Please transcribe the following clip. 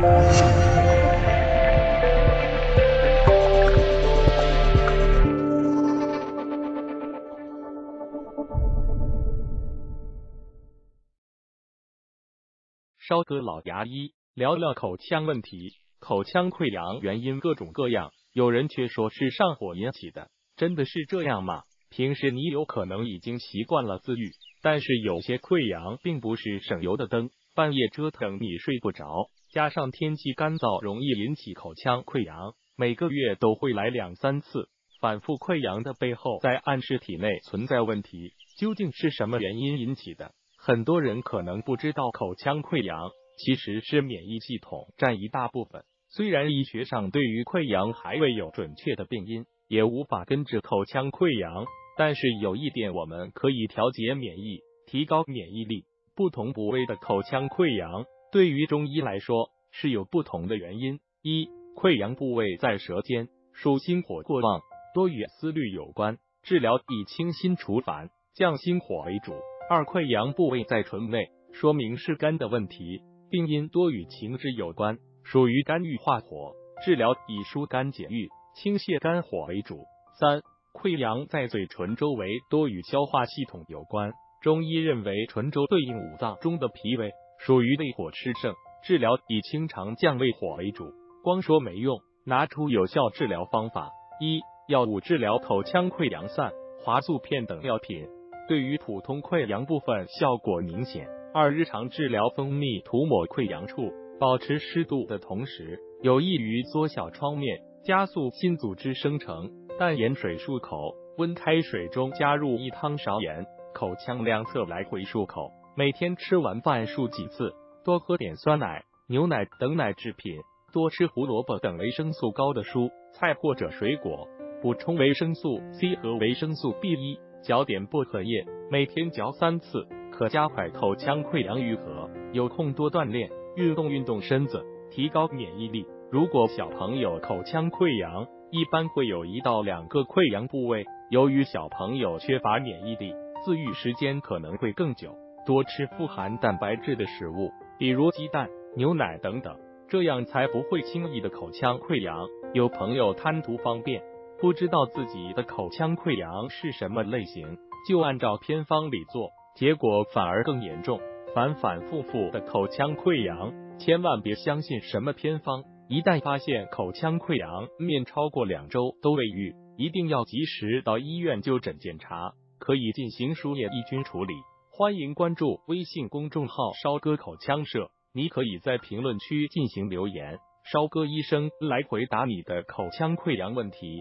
烧哥老牙医聊聊口腔问题，口腔溃疡原因各种各样，有人却说是上火引起的，真的是这样吗？平时你有可能已经习惯了自愈，但是有些溃疡并不是省油的灯，半夜折腾你睡不着，加上天气干燥，容易引起口腔溃疡，每个月都会来两三次，反复溃疡的背后在暗示体内存在问题，究竟是什么原因引起的？很多人可能不知道，口腔溃疡其实是免疫系统占一大部分。虽然医学上对于溃疡还未有准确的病因，也无法根治口腔溃疡，但是有一点我们可以调节免疫，提高免疫力。不同部位的口腔溃疡，对于中医来说是有不同的原因。一、溃疡部位在舌尖，属心火过旺，多与思虑有关，治疗以清心除烦、降心火为主。二溃疡部位在唇内，说明是肝的问题，病因多与情志有关，属于肝郁化火，治疗以疏肝解郁、清泻肝火为主。三溃疡在嘴唇周围，多与消化系统有关，中医认为唇周对应五脏中的脾胃，属于胃火炽盛，治疗以清肠降胃火为主。光说没用，拿出有效治疗方法：一药物治疗口腔溃疡散、华素片等药品。对于普通溃疡部分效果明显。二、日常治疗蜂蜜涂抹溃疡处，保持湿度的同时，有益于缩小创面，加速新组织生成。淡盐水漱口，温开水中加入一汤勺盐，口腔两侧来回漱口。每天吃完饭漱几次，多喝点酸奶、牛奶等奶制品，多吃胡萝卜等维生素高的蔬菜或者水果，补充维生素 C 和维生素 B 一。嚼点薄荷叶，每天嚼三次，可加快口腔溃疡愈合。有空多锻炼，运动运动身子，提高免疫力。如果小朋友口腔溃疡，一般会有一到两个溃疡部位。由于小朋友缺乏免疫力，自愈时间可能会更久。多吃富含蛋白质的食物，比如鸡蛋、牛奶等等，这样才不会轻易的口腔溃疡。有朋友贪图方便。不知道自己的口腔溃疡是什么类型，就按照偏方里做，结果反而更严重。反反复复的口腔溃疡，千万别相信什么偏方。一旦发现口腔溃疡面超过两周都未愈，一定要及时到医院就诊检查，可以进行输液抑菌处理。欢迎关注微信公众号“烧哥口腔社”，你可以在评论区进行留言，烧哥医生来回答你的口腔溃疡问题。